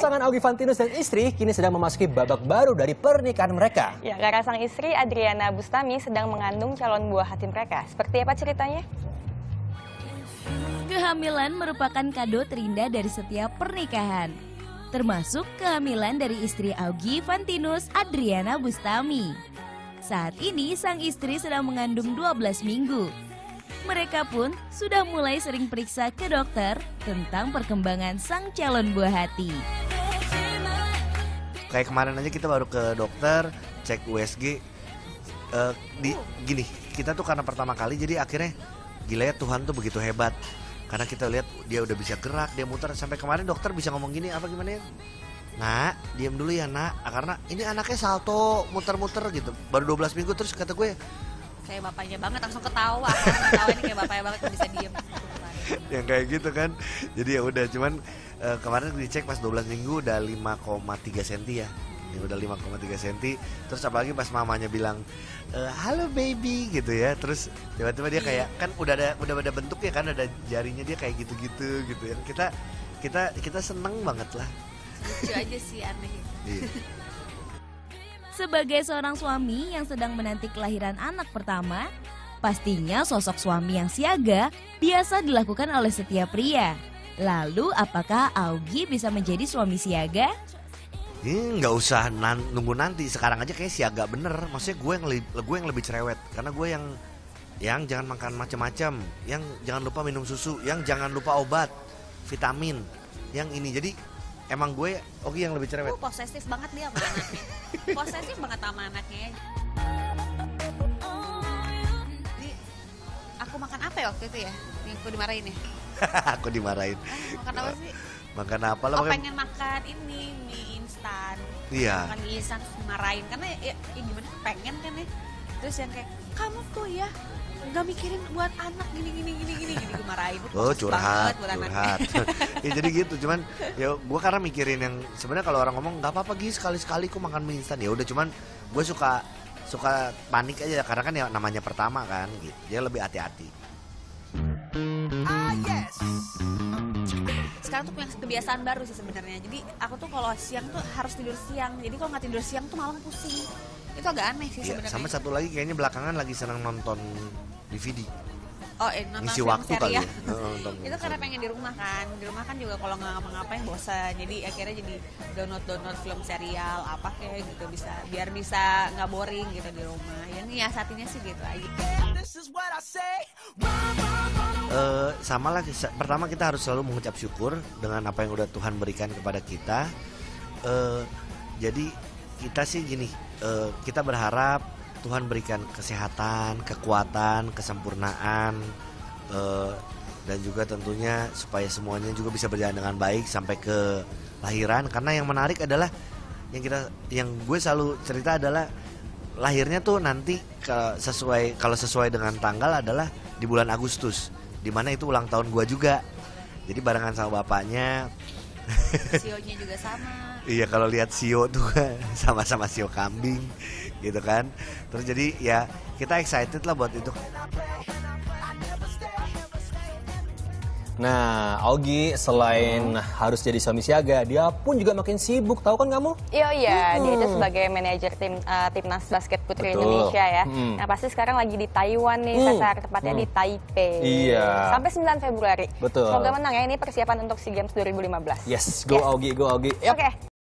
Pasangan Augie Fantinus dan istri kini sedang memasuki babak baru dari pernikahan mereka. Ya, karena sang istri Adriana Bustami sedang mengandung calon buah hati mereka. Seperti apa ceritanya? Kehamilan merupakan kado terindah dari setiap pernikahan. Termasuk kehamilan dari istri Augie Fantinus, Adriana Bustami. Saat ini sang istri sedang mengandung 12 minggu. Mereka pun sudah mulai sering periksa ke dokter tentang perkembangan sang calon buah hati. Kayak kemarin aja kita baru ke dokter cek USG Eh, di gini kita tuh karena pertama kali jadi akhirnya gila ya Tuhan tuh begitu hebat. Karena kita lihat dia udah bisa gerak dia muter. Sampai kemarin dokter bisa ngomong gini apa gimana ya? Nak, diam dulu ya nak. Ah, Karena ini anaknya salto, muter-muter gitu. Baru 12 minggu terus kata gue kayak bapaknya banget langsung ketawa. Ketawa ini kayak bapaknya banget bisa diem. Yang kayak gitu kan. Jadi ya udah cuman eh, kemarin dicek pas 12 minggu udah 5,3 cm ya. Ya udah 5,3 cm terus apalagi pas mamanya bilang "Eh, halo baby gitu ya. Terus tiba-tiba dia kayak kan udah ada udah ada bentuknya kan ada jarinya dia kayak gitu-gitu gitu yang kita kita kita seneng banget lah. Lucu aja sih aneh. Iya. Sebagai seorang suami yang sedang menanti kelahiran anak pertama, pastinya sosok suami yang siaga biasa dilakukan oleh setiap pria. Lalu, apakah Augie bisa menjadi suami siaga? Ini nggak usah nan- nunggu nanti. Sekarang aja kayak siaga bener. Maksudnya gue yang lebih, gue yang lebih cerewet. Karena gue yang yang jangan makan macam-macam, yang jangan lupa minum susu, yang jangan lupa obat, vitamin, yang ini. Jadi emang gue oke yang lebih cerewet. uh, posesif banget dia sama anaknya. Posesif banget sama anaknya. Aku makan apa ya waktu itu ya? Yang aku dimarahin ya Aku dimarahin. Ah, makan apa sih Makan apa lah? oh makan- pengen makan ini mie instan Iya. makan mie instan terus dimarahin karena ya, ya gimana pengen kan ya terus yang kayak kamu tuh ya nggak mikirin buat anak gini gini gini gini gini gue marahin Oh curhat, curhat. ya jadi gitu, cuman ya gue karena mikirin yang sebenarnya kalau orang ngomong nggak apa-apa gis sekali sekali kok makan mie instan ya udah cuman gue suka suka panik aja karena kan ya namanya pertama kan gitu. Dia lebih hati-hati. Sekarang tuh punya kebiasaan baru sih sebenarnya. Jadi aku tuh kalau siang tuh harus tidur siang. Jadi kalau nggak tidur siang tuh malam pusing. Itu agak aneh sih Ya, sebenarnya. sama satu lagi kayaknya belakangan lagi senang nonton DVD. oh eh, nonton Ngisi waktu kali ya. nonton itu karena pengen di rumah kan. Di rumah kan juga kalau nggak ngapa-ngapain bosan jadi akhirnya jadi download download film serial apa kayak gitu. Bisa biar bisa nggak boring gitu di rumah. Ya nyiasatinya sih gitu aja. Sama lah sa- pertama kita harus selalu mengucap syukur dengan apa yang udah Tuhan berikan kepada kita. Eh, jadi kita sih gini eh, kita berharap Tuhan berikan kesehatan kekuatan kesempurnaan eh, dan juga tentunya supaya semuanya juga bisa berjalan dengan baik sampai ke lahiran. Karena yang menarik adalah yang kita yang gue selalu cerita adalah lahirnya tuh nanti ke- sesuai kalau sesuai dengan tanggal adalah di bulan Agustus di mana itu ulang tahun gua juga. Jadi barengan sama bapaknya. Sionya juga sama. Iya kalau lihat sio tuh sama-sama sio kambing gitu kan. Terus jadi ya kita excited lah buat itu Nah, Augie selain harus jadi suami siaga, dia pun juga makin sibuk, tahu kan kamu? Iya iya, dia itu Hmm. sebagai manajer tim eh, timnas basket putri Betul. Indonesia ya. Hmm. Nah pasti sekarang lagi di Taiwan nih, Hmm. Cesar, tepatnya di Taipei. Iya. Sampai 9 Februari. Betul. Semoga menang ya, ini persiapan untuk SEA Games 2015. Yes, go Yes. Augie, go Augie. Yap. Oke,